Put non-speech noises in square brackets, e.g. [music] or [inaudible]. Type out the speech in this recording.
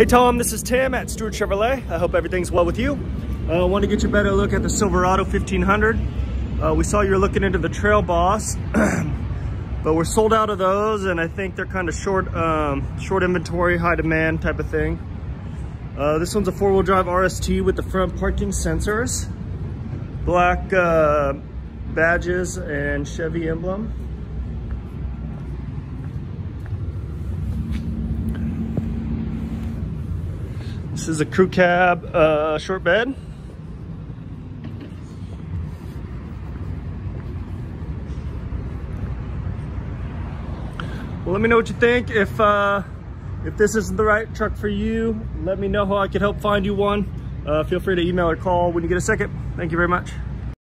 Hey Tom, this is Tim at Stewart Chevrolet. I hope everything's well with you. I uh, want to get you a better look at the Silverado 1500. Uh, we saw you're looking into the Trail Boss, [clears throat] but we're sold out of those and I think they're kind of short, um, short inventory, high demand type of thing. Uh, this one's a four-wheel drive RST with the front parking sensors, black uh, badges and Chevy emblem. This is a crew cab uh, short bed. Well, let me know what you think. If uh, if this isn't the right truck for you, let me know how I could help find you one. Uh, feel free to email or call when you get a second. Thank you very much.